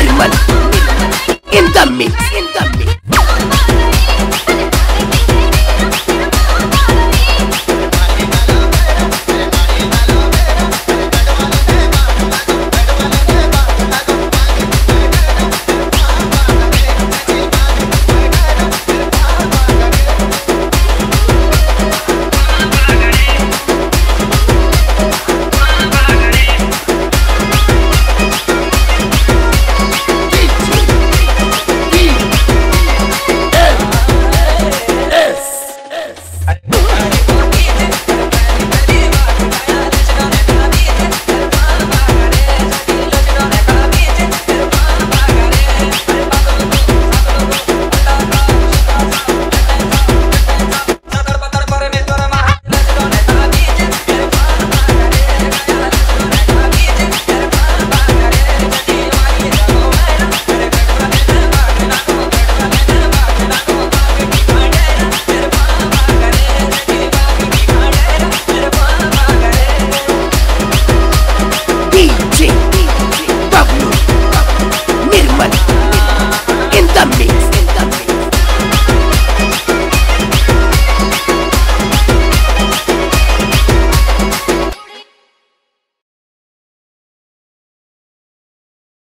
Irman in the mix.